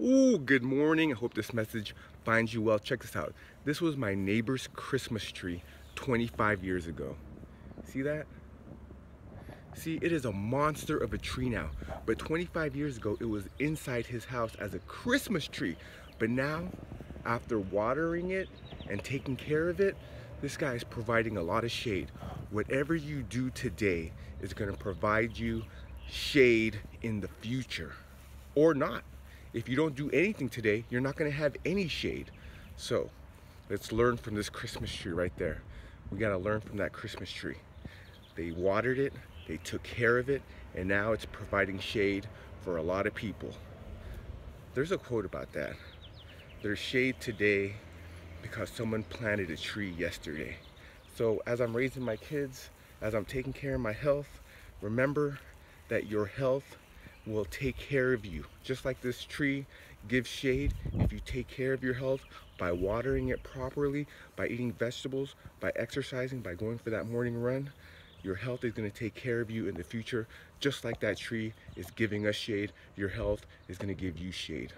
Ooh, good morning. I hope this message finds you well. Check this out. This was my neighbor's Christmas tree 25 years ago. See that? See, it is a monster of a tree now. But 25 years ago, it was inside his house as a Christmas tree. But now, after watering it and taking care of it, this guy is providing a lot of shade. Whatever you do today is gonna provide you shade in the future or not. If you don't do anything today, you're not gonna have any shade. So let's learn from this Christmas tree right there. We gotta learn from that Christmas tree. They watered it, they took care of it, and now it's providing shade for a lot of people. There's a quote about that. There's shade today because someone planted a tree yesterday. So as I'm raising my kids, as I'm taking care of my health, remember that your health will take care of you. Just like this tree gives shade, if you take care of your health by watering it properly, by eating vegetables, by exercising, by going for that morning run, your health is going to take care of you in the future. Just like that tree is giving us shade, your health is going to give you shade.